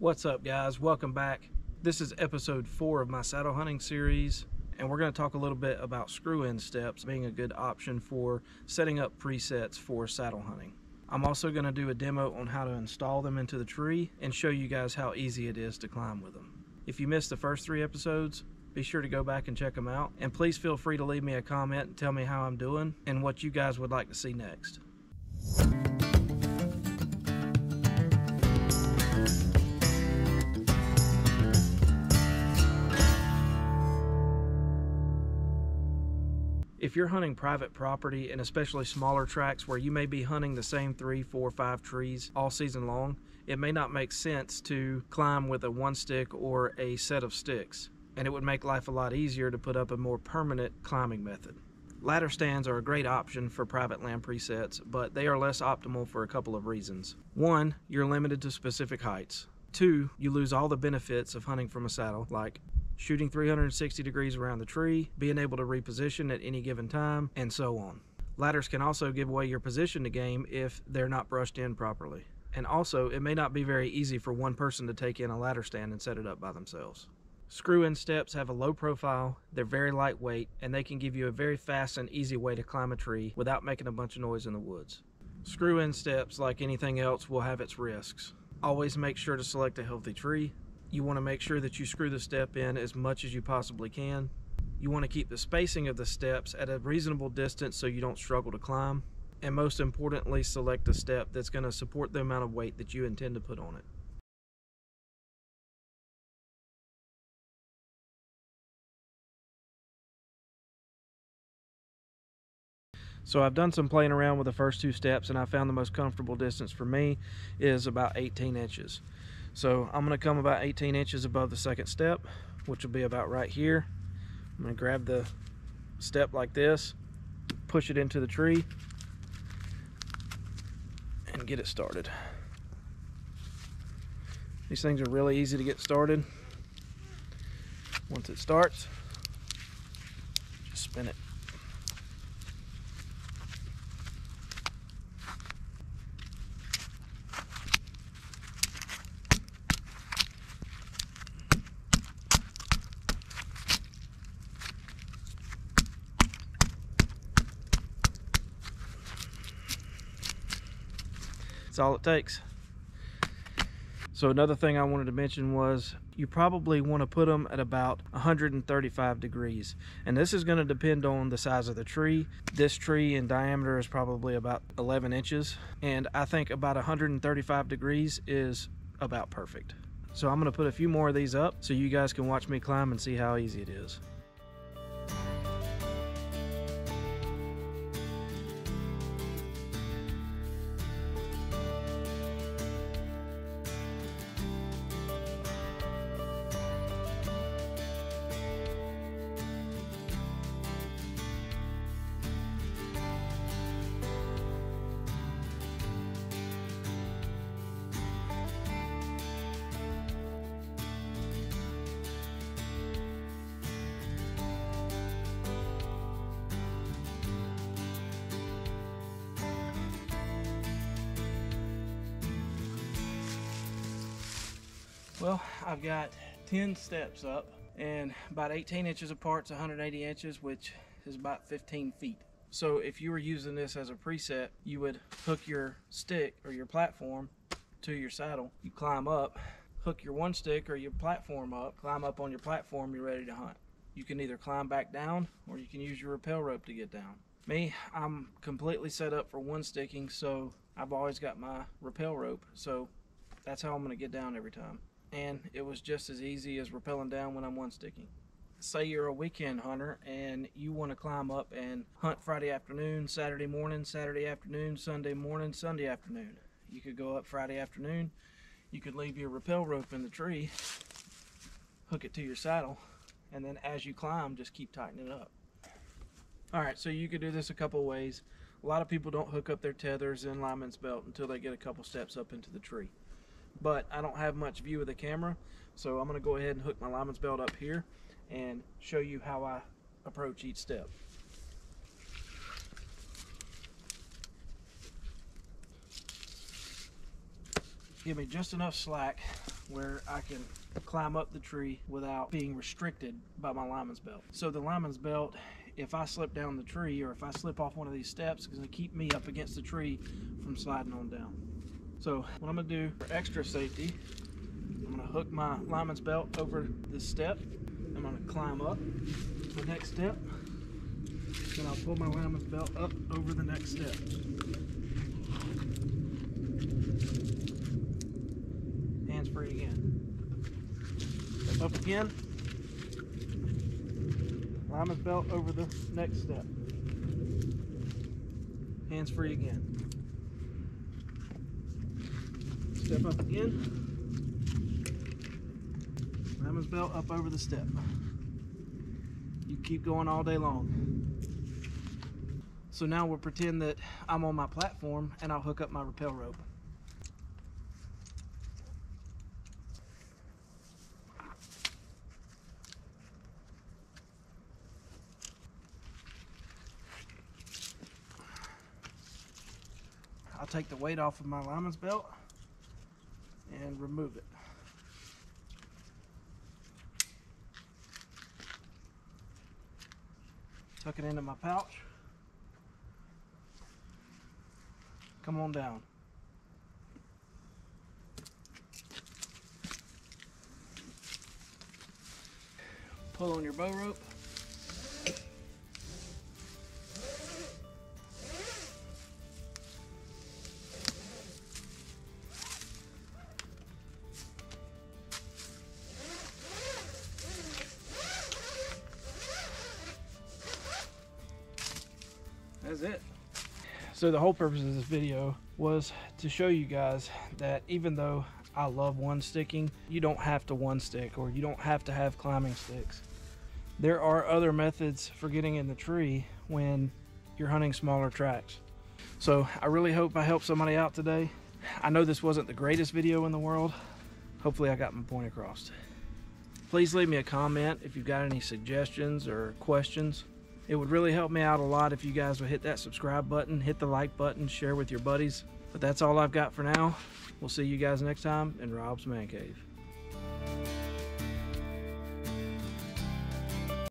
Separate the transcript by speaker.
Speaker 1: What's up guys? Welcome back. This is episode four of my saddle hunting series and we're going to talk a little bit about screw-in steps being a good option for setting up presets for saddle hunting. I'm also going to do a demo on how to install them into the tree and show you guys how easy it is to climb with them. If you missed the first three episodes, be sure to go back and check them out. And please feel free to leave me a comment and tell me how I'm doing and what you guys would like to see next. If you're hunting private property and especially smaller tracts where you may be hunting the same three, four, five trees all season long, it may not make sense to climb with a one stick or a set of sticks and it would make life a lot easier to put up a more permanent climbing method. Ladder stands are a great option for private land presets, but they are less optimal for a couple of reasons. One, you're limited to specific heights. Two, you lose all the benefits of hunting from a saddle, like shooting 360 degrees around the tree, being able to reposition at any given time, and so on. Ladders can also give away your position to game if they're not brushed in properly. And also, it may not be very easy for one person to take in a ladder stand and set it up by themselves. Screw-in steps have a low profile, they're very lightweight, and they can give you a very fast and easy way to climb a tree without making a bunch of noise in the woods. Screw-in steps, like anything else, will have its risks. Always make sure to select a healthy tree. You want to make sure that you screw the step in as much as you possibly can. You want to keep the spacing of the steps at a reasonable distance so you don't struggle to climb. And most importantly, select a step that's going to support the amount of weight that you intend to put on it. So I've done some playing around with the first two steps and I found the most comfortable distance for me is about 18 inches. So I'm gonna come about 18 inches above the second step, which will be about right here. I'm gonna grab the step like this, push it into the tree, and get it started. These things are really easy to get started. Once it starts, just spin it That's all it takes. So another thing I wanted to mention was you probably want to put them at about 135 degrees. And this is going to depend on the size of the tree. This tree in diameter is probably about 11 inches. And I think about 135 degrees is about perfect. So I'm going to put a few more of these up so you guys can watch me climb and see how easy it is. Well, I've got 10 steps up and about 18 inches apart to 180 inches, which is about 15 feet. So if you were using this as a preset, you would hook your stick or your platform to your saddle. You climb up, hook your one stick or your platform up, climb up on your platform, you're ready to hunt. You can either climb back down or you can use your rappel rope to get down. Me, I'm completely set up for one sticking, so I've always got my rappel rope. So that's how I'm gonna get down every time and it was just as easy as rappelling down when I'm one sticking. Say you're a weekend hunter and you want to climb up and hunt Friday afternoon, Saturday morning, Saturday afternoon, Sunday morning, Sunday afternoon. You could go up Friday afternoon, you could leave your rappel rope in the tree, hook it to your saddle, and then as you climb, just keep tightening it up. All right, so you could do this a couple ways. A lot of people don't hook up their tethers in lineman's belt until they get a couple steps up into the tree but I don't have much view of the camera so I'm gonna go ahead and hook my lineman's belt up here and show you how I approach each step. Give me just enough slack where I can climb up the tree without being restricted by my lineman's belt. So the lineman's belt, if I slip down the tree or if I slip off one of these steps, is going to keep me up against the tree from sliding on down. So what I'm to do for extra safety, I'm to hook my lineman's belt over this step. I'm to climb up the next step. Then I'll pull my lineman's belt up over the next step. Hands free again. Up again. Lineman's belt over the next step. Hands free again. Step up again. Lineman's belt up over the step. You keep going all day long. So now we'll pretend that I'm on my platform and I'll hook up my rappel rope. I'll take the weight off of my lineman's belt and remove it. Tuck it into my pouch. Come on down. Pull on your bow rope. That's it. So the whole purpose of this video was to show you guys that even though I love one sticking, you don't have to one stick or you don't have to have climbing sticks. There are other methods for getting in the tree when you're hunting smaller tracks. So I really hope I helped somebody out today. I know this wasn't the greatest video in the world. Hopefully I got my point across. Please leave me a comment if you've got any suggestions or questions. It would really help me out a lot if you guys would hit that subscribe button, hit the like button, share with your buddies. But that's all I've got for now. We'll see you guys next time in Rob'z Man Cave.